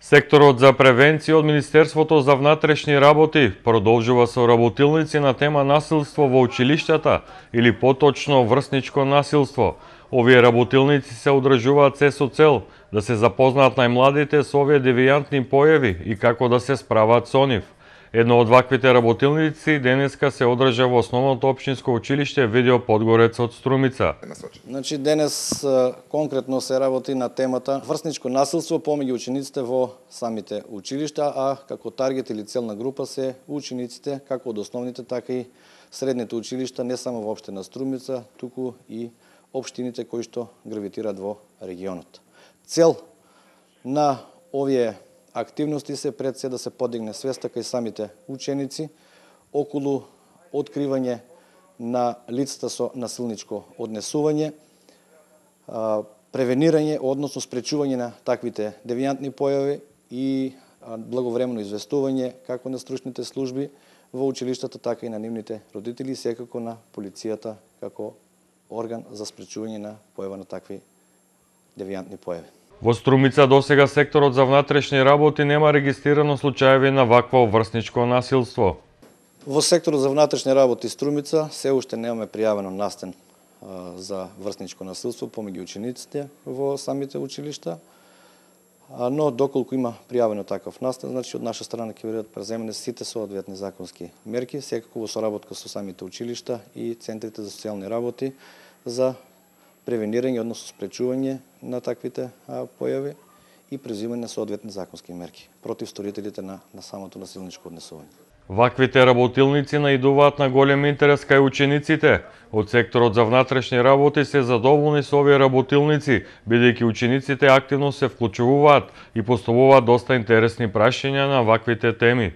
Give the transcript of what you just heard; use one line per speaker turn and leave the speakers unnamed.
Секторот за превенција од Министерството за внатрешни работи продолжува со работилници на тема насилство во училиштата или поточно врсничко насилство. Овие работилници се одржуваат се со цел да се запознаат најмладите со овие девијантни појави и како да се справат со нив. Едно од ваквите работилници денеска се одржа во основното општинско училиште Видео Подгорец од Струмица.
Значи денес конкретно се работи на темата врсничко насилство помеѓу учениците во самите училишта, а како таргет или целна група се учениците како од основните така и средните училишта не само во општина Струмица, туку и општините кои што гравитираат во регионот. Цел на овие активности се пред се да се подигне свеста кај самите ученици околу откривање на лицата со насилничко однесување, превенирање, односно спречување на таквите девијантни појави и благовремено известување како на стручните служби во училиштата, така и на нивните родители секако на полицијата како орган за спречување на појава на такви девијантни појави.
Во Струмица досега секторот за внатрешни работи нема регистрирано случаеви на вакво врсничко насилство.
Во секторот за внатрешни работи Струмица се уште немаме пријавено настен за врсничко насилство помеѓу учениците во самите училишта. Но доколку има пријавено таков настан, значи од наша страна ќе бидат преземени сите соодветни законски мерки, секако во соработка со самите училишта и центрите за социјални работи за превенирање, односно спречување на таквите појави и презимање на соодветни законски мерки против сторителите на, на самото насилничко однесување.
Ваквите работилници наидуваат на голем интерес кај учениците. Од секторот за внатрешни работи се задоволни со овие работилници, бидејќи учениците активно се вклучуваат и поставуваат доста интересни прашања на ваквите теми.